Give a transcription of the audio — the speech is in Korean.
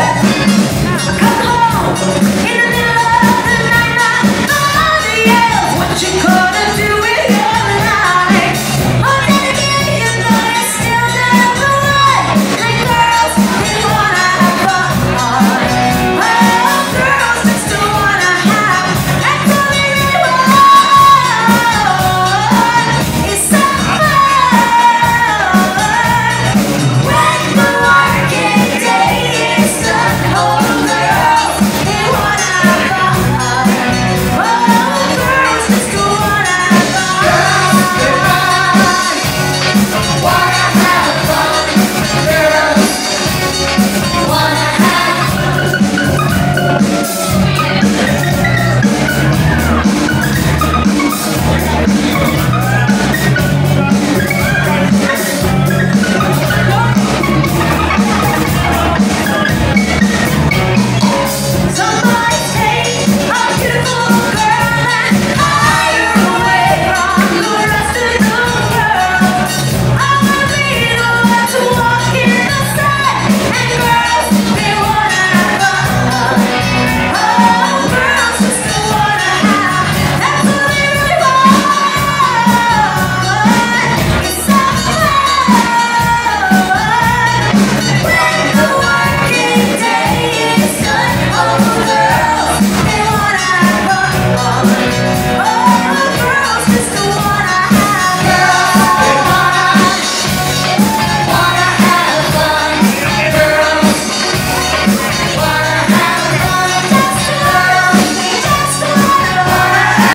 네.